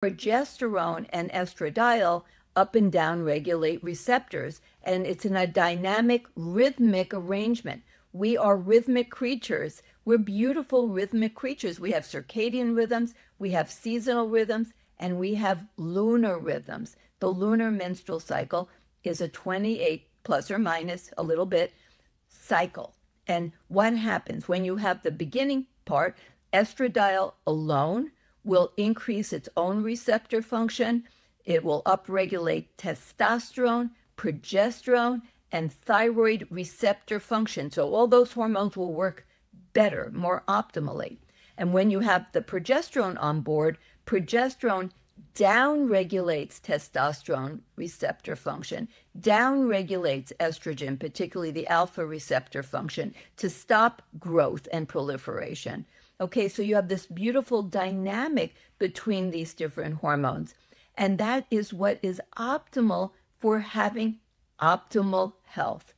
progesterone and estradiol up and down regulate receptors, and it's in a dynamic, rhythmic arrangement. We are rhythmic creatures. We're beautiful rhythmic creatures. We have circadian rhythms, we have seasonal rhythms, and we have lunar rhythms. The lunar menstrual cycle is a 28 plus or minus a little bit cycle. And what happens when you have the beginning part, estradiol alone will increase its own receptor function. It will upregulate testosterone, progesterone, and thyroid receptor function. So all those hormones will work better, more optimally. And when you have the progesterone on board, progesterone downregulates testosterone receptor function, downregulates estrogen, particularly the alpha receptor function, to stop growth and proliferation. Okay, so you have this beautiful dynamic between these different hormones. And that is what is optimal for having optimal health.